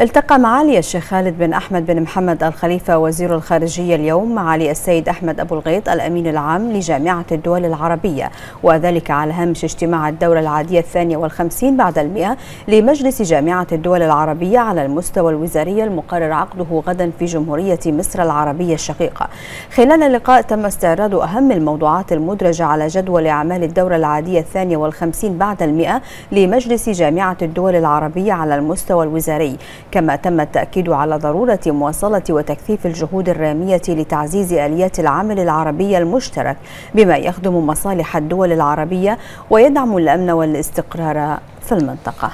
التقى معالي الشيخ خالد بن أحمد بن محمد الخليفة وزير الخارجية اليوم معالي السيد أحمد أبو الغيط الأمين العام لجامعة الدول العربية وذلك على هامش اجتماع الدورة العادية الثانية والخمسين بعد المئة لمجلس جامعة الدول العربية على المستوى الوزاري المقرر عقده غدا في جمهورية مصر العربية الشقيقة. خلال اللقاء تم استعراض أهم الموضوعات المدرجة على جدول أعمال الدورة العادية الثانية والخمسين بعد المئة لمجلس جامعة الدول العربية على المستوى الوزاري. كما تم التأكيد على ضرورة مواصلة وتكثيف الجهود الرامية لتعزيز آليات العمل العربي المشترك بما يخدم مصالح الدول العربية ويدعم الأمن والاستقرار في المنطقة.